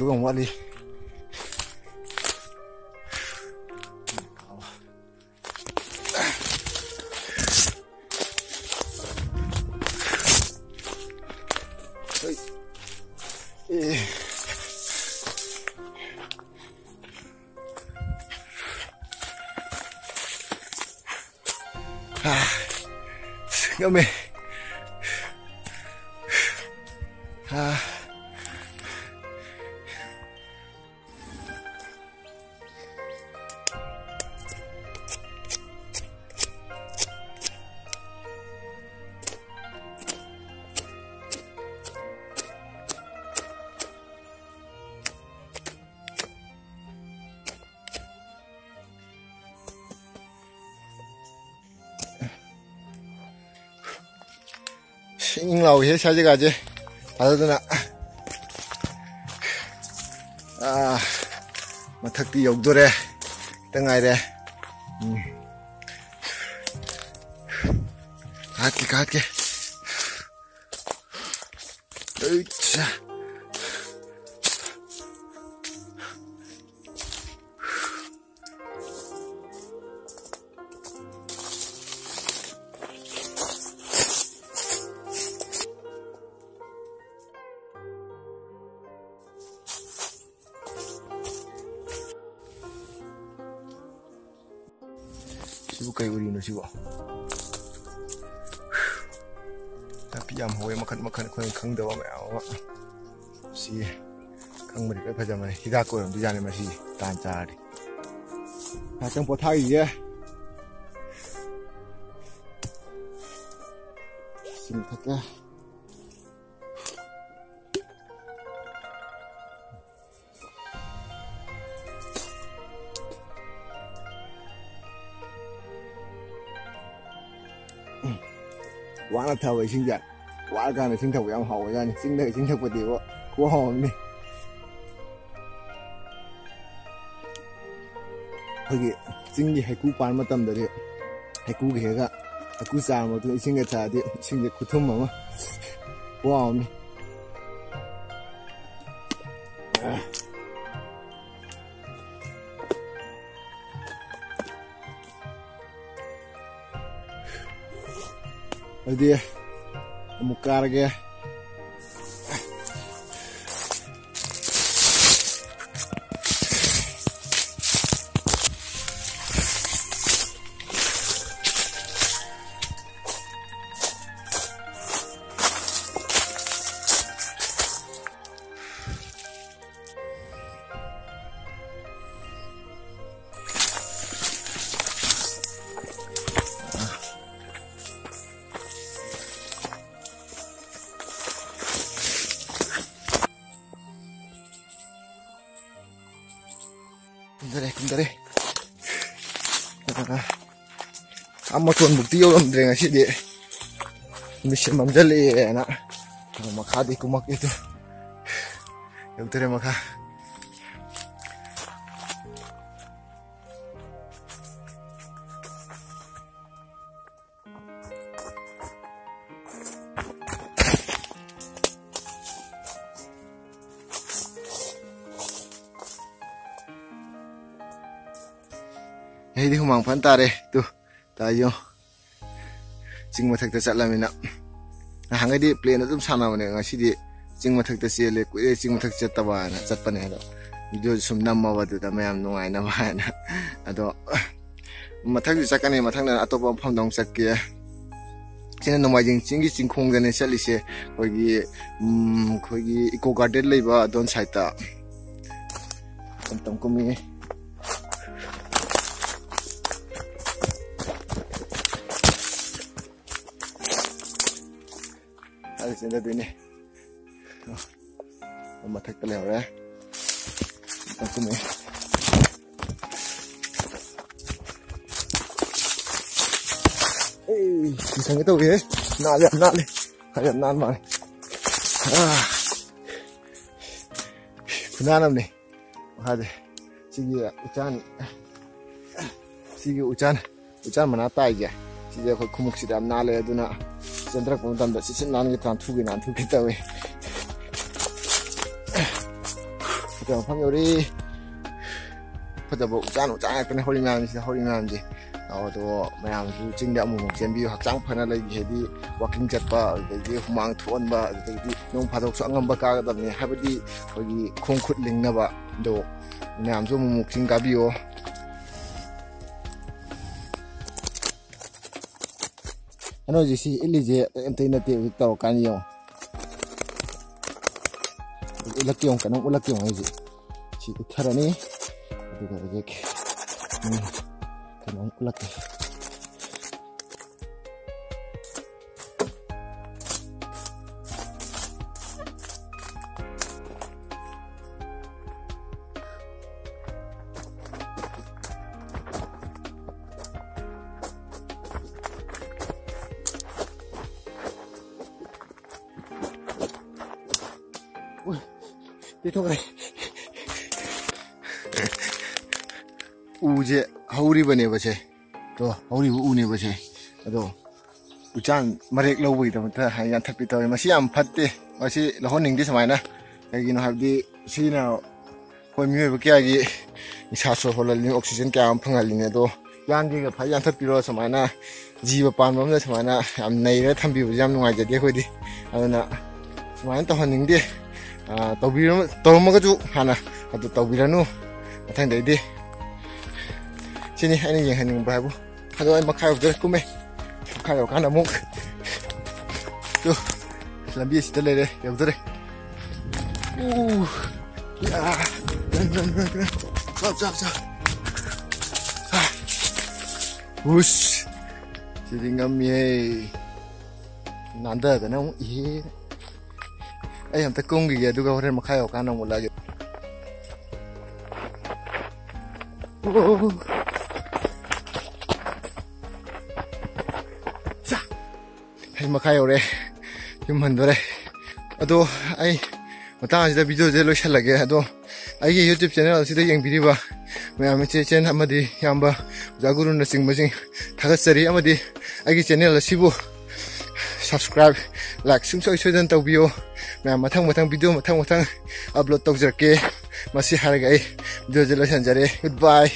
tôi không quá đi Come here. Ah. 잉 나오게 사지가지 받아드나 아 마탁디 욕도래 땡아이래 음. 갈게 갈게 으차 suka yi wuri na siwa tafiyam hoye makan makan ko kan da ba mai awa si kan mu da faja mai hida ko yanzu jani mai tan tare ta kan bota yi ye sim kaka 完了他微信讲，我干的心头不要好，我让你心头心头不得我，我好呢。ဟုတ်ကဲ့စင်းကြီးဟကူပါမတမ်တဲ့ဟကူခေကအခုစားမတို့အချင်းကချာတဲ့ချင်းကခုထုံးမှာဝါအောင် dia, como carga. Bentar ya, bentar ya. Ah. Amma tuan bukti ya orang dengan sih dia. Bisa mamjali ya nak. Mamak kumak itu. Yang terima ya, kasih. ngay đi humang phan ta đây tu ta yo chinh mà thật ta chặt làm gì ạ. À, hàng ngày đi play nó cũng sao nào này ngay đi. Chinh mà thật ta xia lệ quỹ chinh mà thật chặt ta bà chặt phần này đó. Video sum năm mà vào từ ta mấy em nung ai năm hai nè. À đó. Mà thật chặt cái này mà thật là atop phong đồng chặt kia. ꯁꯤꯅ ꯅꯣꯡꯃꯥꯏꯖꯤꯡ coi ꯆꯤꯡꯈꯣꯡꯗꯅꯦ eco garden này vào, à, garden sai ta, ꯁꯥꯏꯠꯇ ꯃꯇꯝ ꯀꯨꯝꯃꯤ trên đây này mà thật cái lèo ra ta cũng mình Ê, thì sao cái tàu ấy. Nạn liền nạn đi hãy liền nạn mà này. À. Cứ nạn làm này. Hai đây chỉ cái uchan chỉ cái uchan uchan mà nó tay kìa. Chỉ cái khối khu mục sĩ đam nạn lên đó nữa ꯆꯦꯟꯊꯔꯛꯄ ꯃꯇꯝꯗ ꯆꯤꯠꯁꯤꯠ ꯅꯥꯟꯅ ꯇꯥꯟꯊꯨꯒꯦ ꯅꯥꯟꯊꯨꯒꯦ ꯇꯧꯋꯤ ꯐꯖꯕ ꯃꯐꯝ ꯌꯧꯔꯤ ꯐꯖꯕ ꯎꯆꯥꯟ ꯎꯆꯥꯟ ꯉꯥꯛꯇꯅꯦ ꯍꯧꯔꯤ ꯃꯌꯥꯝꯁꯤꯗ ꯍꯧꯔꯤ ꯃꯌꯥꯝꯁꯦ ꯑꯗꯣ ꯃꯌꯥꯝꯁꯨ ꯆꯤꯡꯗ ꯑꯃꯨꯛꯃꯨꯛ ꯆꯦꯟꯕꯤꯌꯨ ꯍꯛꯆꯥꯡ ꯐꯅ ꯂꯩꯕꯁꯤꯗꯤ ꯋꯥꯛꯀꯤꯡ ꯆꯠꯄ ꯑꯗꯨꯗꯒꯤ ꯍꯨꯃꯥꯡ ꯊꯣꯛꯍꯟꯕ ꯑꯗꯨꯗꯒꯤꯗꯤ ꯅꯣꯡ ꯐꯥꯗꯣꯛꯁꯨ ꯑꯉꯝꯕ ꯀꯥꯒꯗꯕꯅꯤ ꯍꯥꯏꯕꯗꯤ ꯑꯩꯈꯣꯏꯒꯤ ꯈꯣꯡ ꯈꯨꯠ ꯂꯤꯡꯅꯕ ꯑꯗꯣ ꯃꯌꯥꯝꯁꯨ ꯑꯃꯨꯛꯃꯨꯛ ꯆꯤꯡ ꯀꯥꯕꯤꯌꯣ Ano je si ilije entay na ti Victor kanyo. Ulak yung kanong ulak yung ay si Victor ni. Ito ka reject. Kanong ulak. ꯄꯤꯊꯣꯛ ꯎꯁꯦ ꯍꯧꯔꯤꯕꯅꯦꯕꯁꯦ ꯑꯗꯣ ꯍꯧꯔꯤꯕ ꯎꯅꯦꯕꯁꯦ ꯑꯗꯣ ꯎꯆꯥꯟ ꯃꯔꯦꯛ ꯂꯧꯕꯒꯤꯗꯃꯛꯇ ꯌꯥꯟꯊꯠꯄꯤ ꯇꯧꯋꯤ ꯃꯁꯤ ꯌꯥꯝ ꯐꯠꯇꯦ ꯃꯁꯤ ꯂꯧꯍꯟꯅꯤꯡꯗꯦ ꯁꯨꯃꯥꯏꯅ ꯀꯩꯒꯤꯅꯣ ꯍꯥꯏꯕꯗꯤ ꯁꯤꯅ ꯑꯩꯈꯣꯏ ꯃꯤꯑꯣꯏꯕ ꯀꯌꯥꯒꯤ ꯅꯤꯁꯥ ꯁꯣꯔ ꯍꯣꯜꯍꯜꯂꯤ ꯑꯣꯛꯁꯤꯖꯦꯟ ꯀꯌꯥ ꯑꯃ ꯐꯪꯍꯜꯂꯤꯅꯦ ꯑꯗꯣ ꯌꯥꯟꯒꯤꯒ ꯐꯖ ꯌꯥꯟꯊꯠꯄꯤꯔꯣ ꯁꯨꯃꯥꯏꯅ ꯖꯤꯕ ꯄꯥꯟꯕ ꯑꯃꯗ ꯁꯨꯃꯥꯏꯅ ꯌꯥꯝ ꯅꯩꯔ ꯊꯝꯕꯤꯕꯁꯦ ꯌꯥꯝ ꯅꯨꯡꯉꯥꯏꯖꯗꯦ ꯑꯩꯈꯣꯏꯗꯤ ꯑꯗꯨꯅ ꯁꯨꯃꯥꯏꯅ ꯇꯧꯍꯟꯅꯤꯡꯗꯦ ꯇꯧꯔꯝꯃꯒꯁꯨ ꯍꯥꯟꯅ ꯑꯗꯨ ꯇꯧꯕꯤꯔꯅꯨ ꯃꯊꯪꯗꯩꯗꯤ sini anh nhìn hình bài bu rồi anh mặc khai rồi cũng mày khai rồi cái nào muốn chú làm gì xịt lên đây đều tới ꯑꯩ ꯑꯝꯇ ꯀꯨꯝꯈꯤꯒꯦ ꯑꯗꯨꯒ ꯍꯣꯔꯦꯟ ꯃꯈꯥ ꯌꯧꯔꯀꯥꯟꯗ ꯑꯃꯨꯛ ꯂꯥꯛꯑꯒꯦ ꯑꯩ ꯃꯈꯥ ꯌꯧꯔꯦ ꯌꯨꯝ ꯍꯟꯗꯣꯔꯦ ꯑꯗꯣ ꯑꯩ ꯃꯇꯥꯡ ꯑꯁꯤꯗ ꯚꯤꯗꯤꯑꯣꯁꯦ ꯂꯣꯏꯁꯤꯜꯂꯒꯦ ꯑꯗꯣ ꯑꯩꯒꯤ ꯌꯨꯇ꯭ꯌꯨꯕ ꯆꯦꯅꯦꯜ ꯑꯁꯤꯗ ꯌꯦꯡꯕꯤꯔꯤꯕ ꯃꯌꯥꯝ ꯏꯆꯦ ꯏꯆꯦꯟ ꯑꯃꯗꯤ ꯏꯌꯥꯝꯕ ꯑꯣꯖꯥ ꯒꯨꯔꯨꯅꯆꯤꯡꯕꯁꯤꯡ ꯊꯥꯒꯠꯆꯔꯤ ꯑꯃꯗꯤ ꯑꯩꯒꯤ ꯆꯦꯅꯦꯜ ꯑꯁꯤꯕꯨ ꯁꯕꯁꯀ꯭ꯔꯥꯏꯕ ꯂꯥꯏꯛ ꯁꯨꯡꯁꯣꯏ ꯁꯣꯏꯗꯅ ꯇꯧꯕꯤꯌꯨ ꯃꯌꯥꯝ ꯃꯊꯪ ꯃꯊꯪ ꯚꯤꯗꯤꯑꯣ ꯃꯊꯪ ꯃꯊꯪ ꯑꯞꯂꯣꯗ ꯇꯧꯖꯔꯛꯀꯦ ꯃꯁꯤ ꯍꯥꯏꯔꯒ ꯑꯩ ꯚꯤꯗꯤꯑꯣꯁꯦ ꯂꯣꯏꯁꯤꯟꯖꯔꯦ ꯒꯨꯗ ꯕꯥꯏ